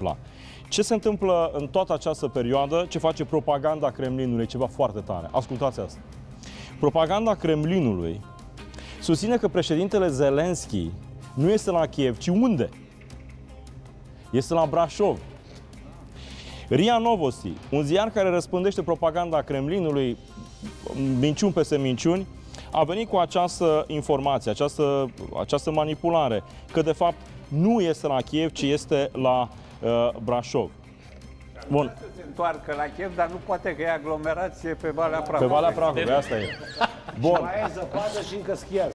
întâmpla. Ce se întâmplă în toată această perioadă, ce face propaganda Kremlinului, e ceva foarte tare. Ascultați asta. Propaganda Kremlinului susține că președintele Zelensky nu este la Kiev, ci unde? Este la Brașov. RIA Novosti, un ziar care răspândește propaganda Kremlinului, minciuni peste minciuni, a venit cu această informație, această, această manipulare, că de fapt nu este la Kiev, ci este la uh, Brașov. Bun, Se întoarcă la Kiev, dar nu poate că e aglomerație pe Valea pe Prahovei. Valea Prahovei, asta e. Bun, Mai e zăpadă și încă schiază.